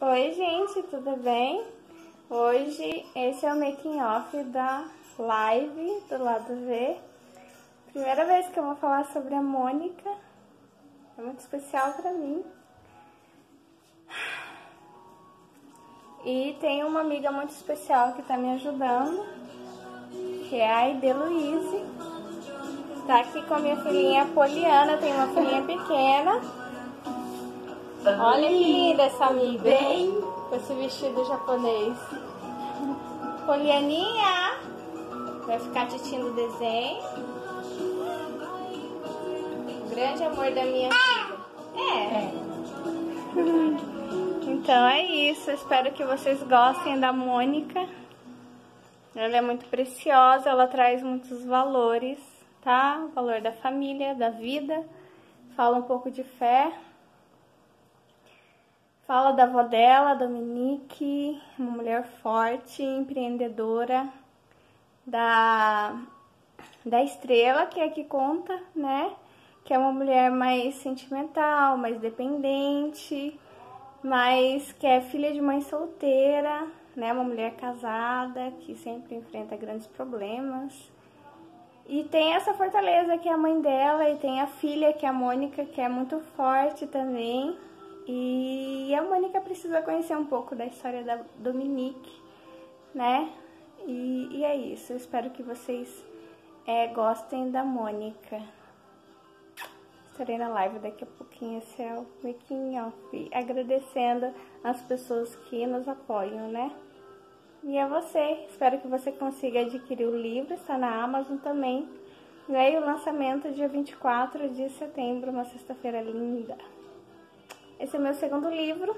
Oi, gente, tudo bem? Hoje esse é o making off da live do lado V. Primeira vez que eu vou falar sobre a Mônica. É muito especial pra mim. E tem uma amiga muito especial que tá me ajudando, que é a Aide Luiz. Tá aqui com a minha filhinha Poliana, tem uma filhinha pequena. Olha que linda essa amiga. Bem. Com esse vestido japonês. Polianinha. Vai ficar assistindo o desenho. O grande amor da minha filha. É. Então é isso. Espero que vocês gostem da Mônica. Ela é muito preciosa, ela traz muitos valores, tá? O valor da família, da vida. Fala um pouco de fé. Fala da avó dela, Dominique, uma mulher forte, empreendedora, da, da Estrela, que é que conta, né? Que é uma mulher mais sentimental, mais dependente, mas que é filha de mãe solteira, né? Uma mulher casada, que sempre enfrenta grandes problemas. E tem essa fortaleza que é a mãe dela, e tem a filha, que é a Mônica, que é muito forte também, e a Mônica precisa conhecer um pouco da história da Dominique, né? E, e é isso. Eu espero que vocês é, gostem da Mônica. Estarei na live daqui a pouquinho, esse é o making off. Agradecendo as pessoas que nos apoiam, né? E a você. Espero que você consiga adquirir o livro, está na Amazon também. Veio o lançamento dia 24 de setembro, uma sexta-feira linda. Esse é meu segundo livro.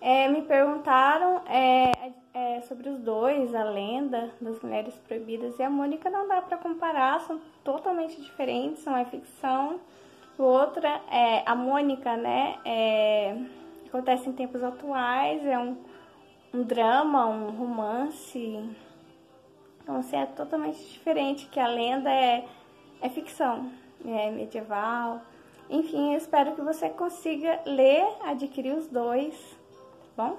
É, me perguntaram é, é, sobre os dois, a lenda das mulheres proibidas e a Mônica não dá para comparar, são totalmente diferentes, são é ficção. O outro é a Mônica, né? É, acontece em tempos atuais, é um, um drama, um romance. Então, assim, é totalmente diferente, que a lenda é, é ficção, é medieval. Enfim, eu espero que você consiga ler, adquirir os dois, tá bom?